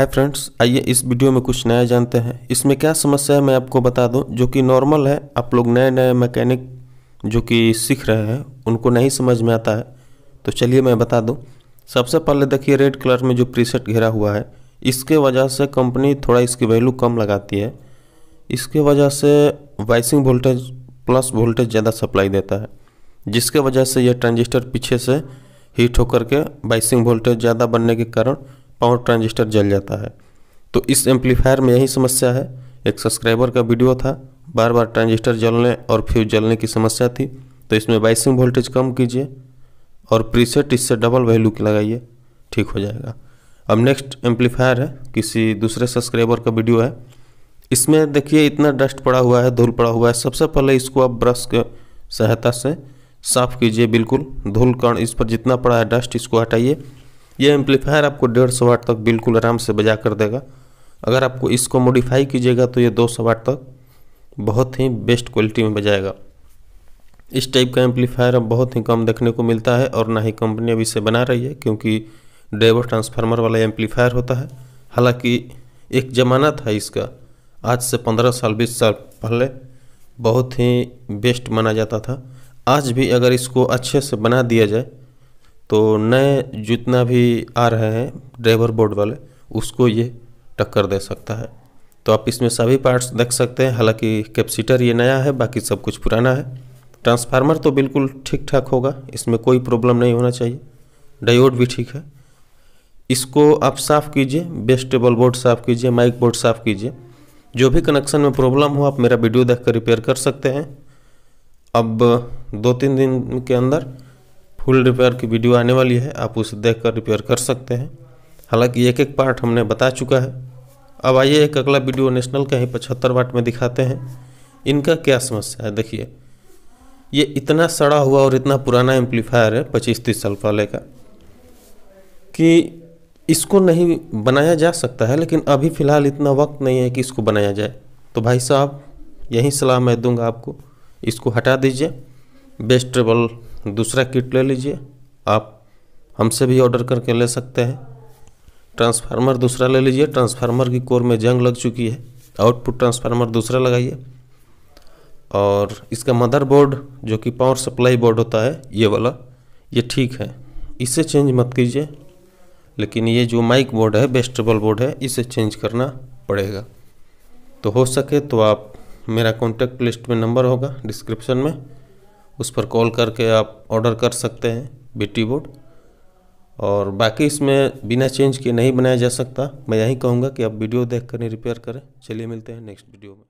Hi friends, आइए इस video में कुछ नया जानते हैं। इसमें क्या समस्या है मैं आपको बता दूँ, जो कि नॉर्मल है। आप लोग नए नए मैकेनिक जो कि सीख रहे हैं, उनको नहीं समझ में आता है। तो चलिए मैं बता दूँ। सबसे पहले देखिए रेड कलर में जो प्रीसेट घेरा हुआ है, इसके वजह से कंपनी थोड़ा इसकी वैल्यू कम लगाती है। इसके वजह से वाइसिंग वोल्टेज प्लस वोल्टेज ज़्यादा सप्लाई देता है, जिसके वजह से यह ट्रांजिस्टर पीछे से हीट होकर के बाइसिंग वोल्टेज ज़्यादा बनने के कारण पावर ट्रांजिस्टर जल जाता है। तो इस एम्पलीफायर में यही समस्या है। एक सब्सक्राइबर का वीडियो था बार बार ट्रांजिस्टर जलने और फ्यूज जलने की समस्या थी। तो इसमें बाइसिंग वोल्टेज कम कीजिए और प्रीसेट इससे डबल वैल्यू की लगाइए, ठीक हो जाएगा। अब नेक्स्ट एम्पलीफायर है, किसी दूसरे सब्सक्राइबर का वीडियो है। इसमें देखिए इतना डस्ट पड़ा हुआ है, धूल पड़ा हुआ है। सबसे पहले इसको आप ब्रश के सहायता से साफ़ कीजिए, बिल्कुल। धूल कण इस पर जितना पड़ा है डस्ट इसको हटाइए। ये एम्पलीफायर आपको डेढ़ सौ वाट तक बिल्कुल आराम से बजा कर देगा। अगर आपको इसको मॉडिफाई कीजिएगा तो ये दो सौ वाट तक बहुत ही बेस्ट क्वालिटी में बजाएगा। इस टाइप का एम्पलीफायर अब बहुत ही कम देखने को मिलता है और ना ही कंपनी अभी इसे बना रही है, क्योंकि ड्राइवर ट्रांसफार्मर वाला एम्पलीफायर होता है। हालाँकि एक ज़माना था इसका, आज से पंद्रह साल, बीस साल पहले बहुत ही बेस्ट माना जाता था। आज भी अगर इसको अच्छे से बना दिया जाए तो नए जितना भी आ रहे हैं ड्राइवर बोर्ड वाले, उसको ये टक्कर दे सकता है। तो आप इसमें सभी पार्ट्स देख सकते हैं। हालाँकि कैपेसिटर ये नया है, बाकी सब कुछ पुराना है। ट्रांसफार्मर तो बिल्कुल ठीक ठाक होगा, इसमें कोई प्रॉब्लम नहीं होना चाहिए। डायोड भी ठीक है। इसको आप साफ़ कीजिए बेस्टेबल बोर्ड साफ़ कीजिए माइक बोर्ड साफ़ कीजिए। जो भी कनेक्शन में प्रॉब्लम हो, आप मेरा वीडियो देख रिपेयर कर सकते हैं। अब दो तीन दिन के अंदर फुल रिपेयर की वीडियो आने वाली है, आप उसे देख कर रिपेयर कर सकते हैं। हालाँकि एक एक पार्ट हमने बता चुका है। अब आइए एक अगला वीडियो नेशनल का ही पचहत्तर वाट में दिखाते हैं। इनका क्या समस्या है, देखिए। ये इतना सड़ा हुआ और इतना पुराना एम्पलीफायर है, पच्चीस तीस साल पहले का, कि इसको नहीं बनाया जा सकता है, लेकिन अभी फ़िलहाल इतना वक्त नहीं है कि इसको बनाया जाए। तो भाई साहब, यही सलाह मैं दूँगा आपको। इसको हटा दीजिए। बेस्ट ट्रेबल दूसरा किट ले लीजिए। आप हमसे भी ऑर्डर करके ले सकते हैं। ट्रांसफार्मर दूसरा ले लीजिए। ट्रांसफार्मर की कोर में जंग लग चुकी है। आउटपुट ट्रांसफार्मर दूसरा लगाइए। और इसका मदरबोर्ड जो कि पावर सप्लाई बोर्ड होता है, ये वाला, ये ठीक है। इसे चेंज मत कीजिए। लेकिन ये जो माइक बोर्ड है, बेस्टेबल बोर्ड है, इसे चेंज करना पड़ेगा। तो हो सके तो आप मेरा कॉन्टैक्ट लिस्ट में नंबर होगा डिस्क्रिप्शन में। उस पर कॉल करके आप ऑर्डर कर सकते हैं, बिट्टी बोर्ड और बाकी इसमें बिना चेंज के नहीं बनाया जा सकता। मैं यही कहूँगा कि आप वीडियो देख कर रिपेयर करें। चलिए मिलते हैं नेक्स्ट वीडियो में।